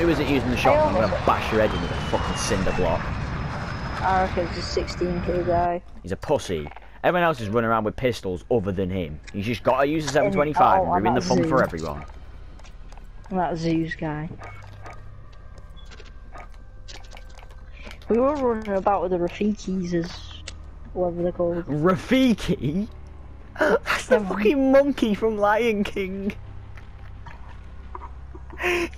Who isn't using the shotgun? I'm gonna bash your head in with a fucking cinder block. I reckon it's a 16k guy. He's a pussy. Everyone else is running around with pistols other than him. He's just got to use the um, 725 oh, and ruin the fun for everyone. That Zeus guy. We were running about with the Rafikis as whatever they're called. Rafiki? That's the um, fucking monkey from Lion King. You mean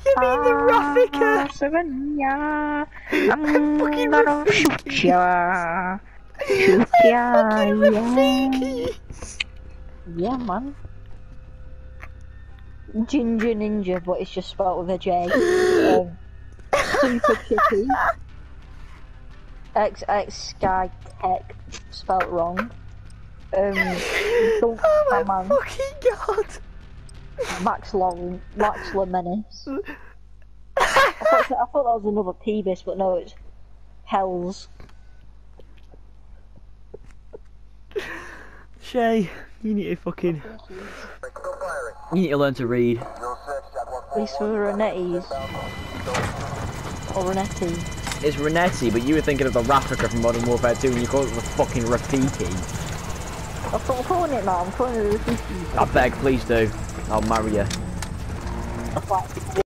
the Ah, Raffica? Savannah, Fucking I'm gonna Rafiki. shoot ya. Shoot ya, Fucking yeah. Yeah, man. Ginger Ninja, but it's just spelled with a J. Um, super chippy. XX Sky Tech, spelt wrong. Um, Oh my fucking god. Max Long, Max Lemenis. I thought, I thought that was another Peebus, but no, it's Hells. Shay, you need to fucking. You need to learn to read. At least for Renetti's. Or Renetti. It's Renetti, but you were thinking of the Raffica from Modern Warfare 2 and you called it the fucking Rafiki. I'm it I'm it. I beg, please do. I'll marry you.